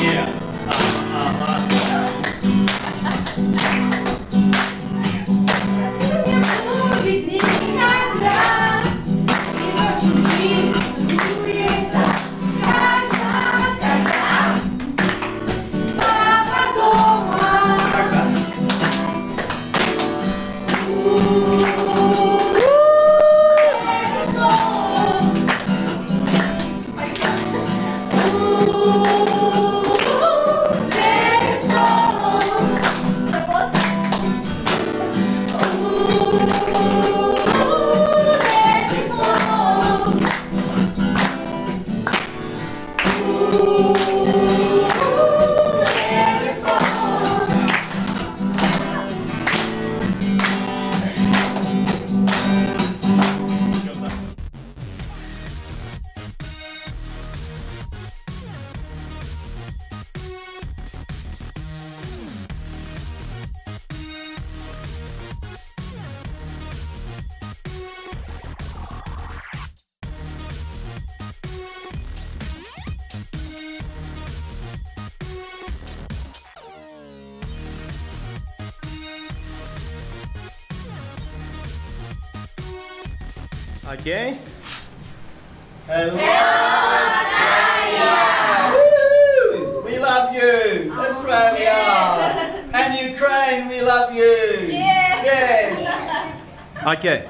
Yeah. Okay. Hello, Australia! Woo! We love you, oh, Australia! And Ukraine, we love you! Yes. Yes! Okay.